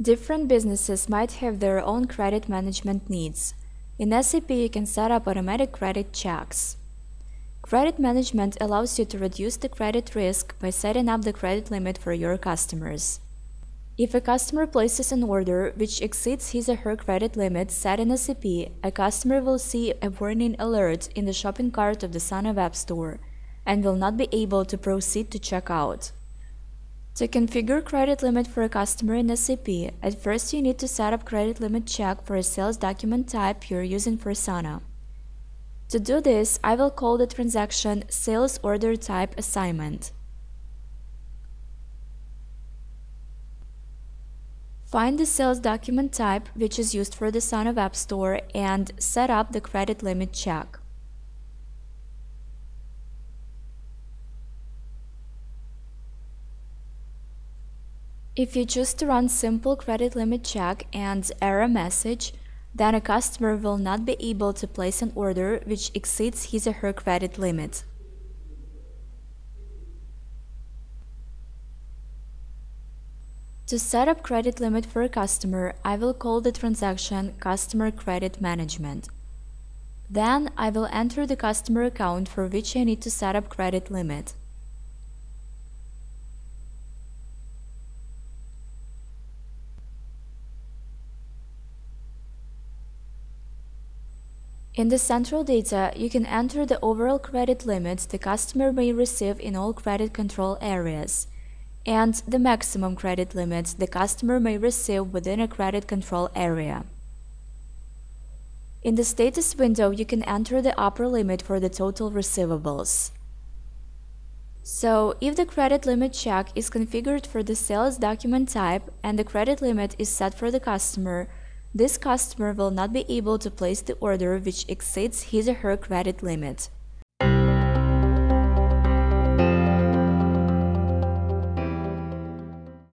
Different businesses might have their own credit management needs. In SAP, you can set up automatic credit checks. Credit management allows you to reduce the credit risk by setting up the credit limit for your customers. If a customer places an order which exceeds his or her credit limit set in SAP, a customer will see a warning alert in the shopping cart of the SANA web store and will not be able to proceed to checkout. To configure credit limit for a customer in SAP, at first you need to set up credit limit check for a sales document type you're using for SANA. To do this, I will call the transaction Sales Order Type Assignment. Find the sales document type which is used for the SANA Web Store and set up the credit limit check. If you choose to run simple credit limit check and error message, then a customer will not be able to place an order which exceeds his or her credit limit. To set up credit limit for a customer, I will call the transaction Customer Credit Management. Then I will enter the customer account for which I need to set up credit limit. In the central data, you can enter the overall credit limits the customer may receive in all credit control areas and the maximum credit limits the customer may receive within a credit control area. In the status window, you can enter the upper limit for the total receivables. So, if the credit limit check is configured for the sales document type and the credit limit is set for the customer, this customer will not be able to place the order which exceeds his or her credit limit.